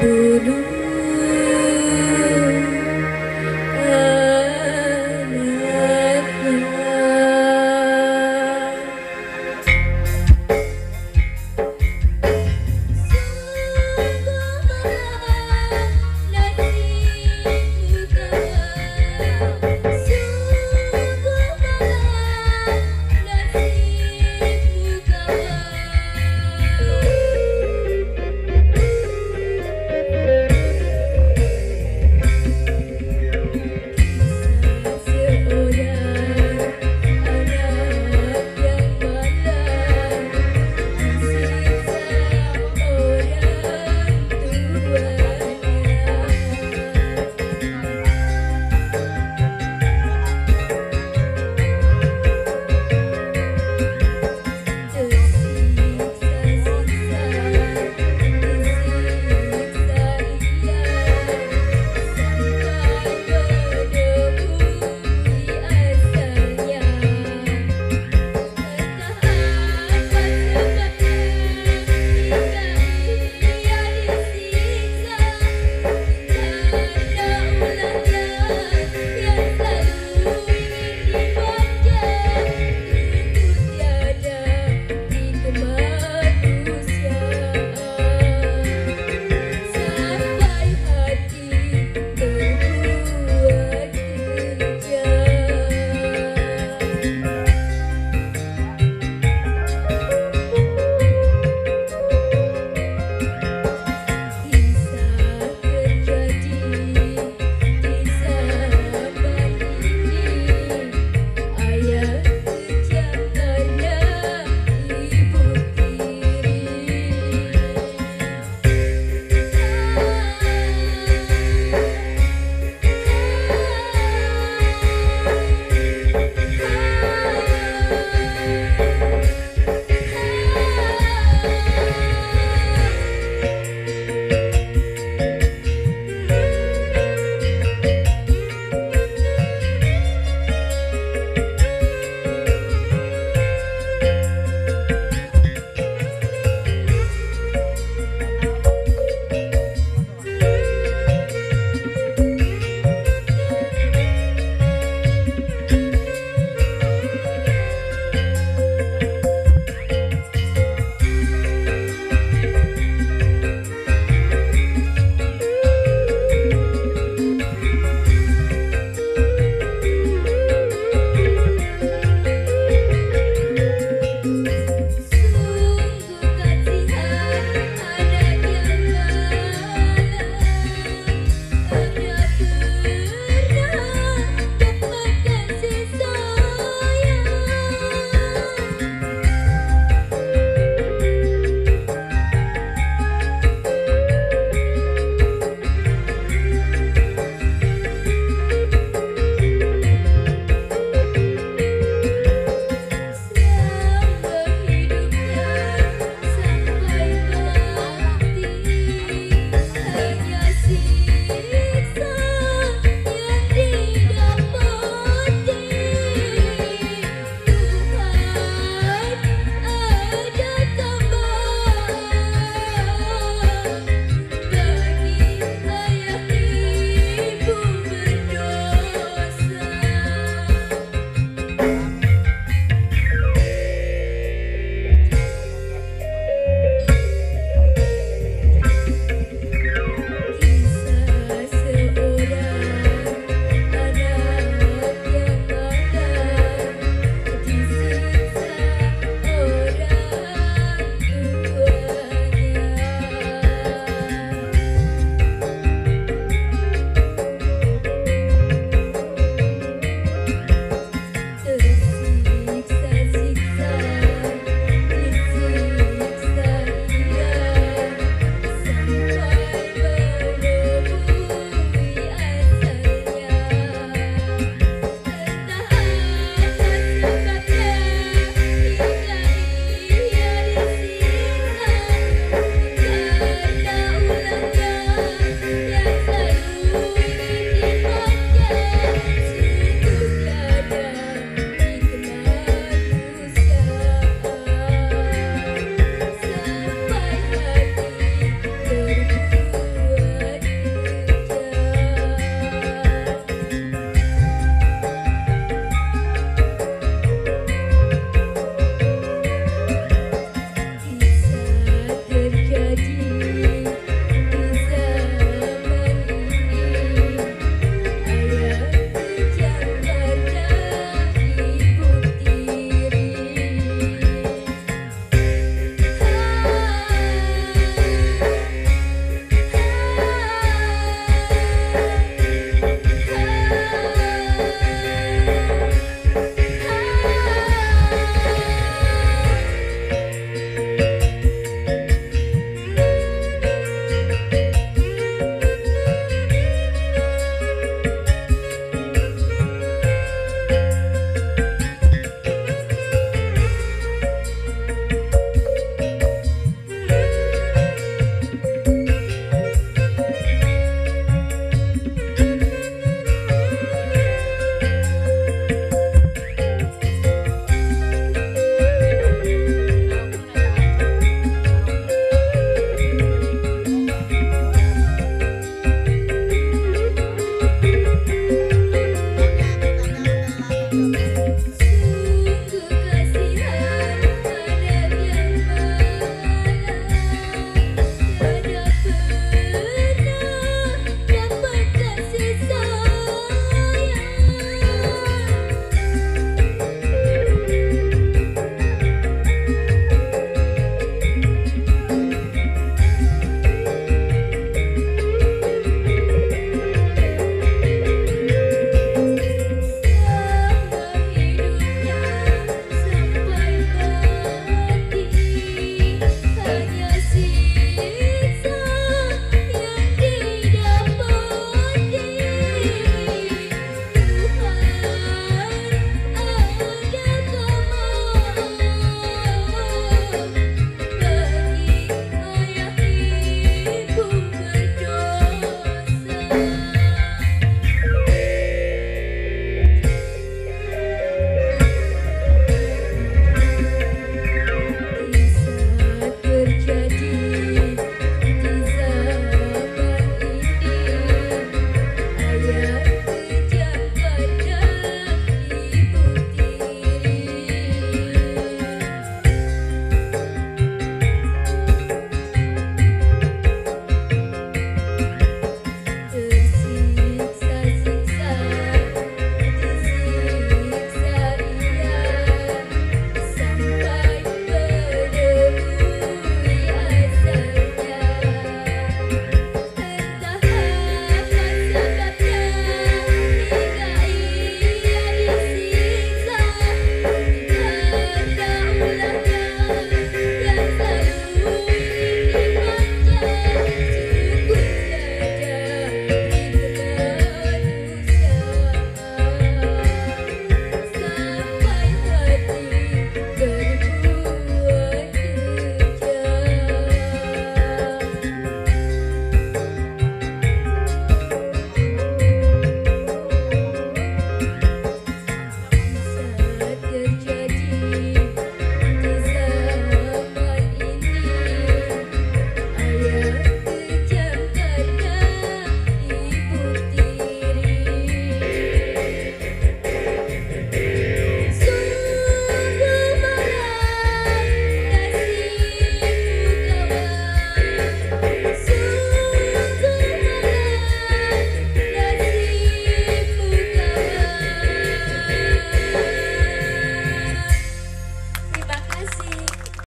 dulu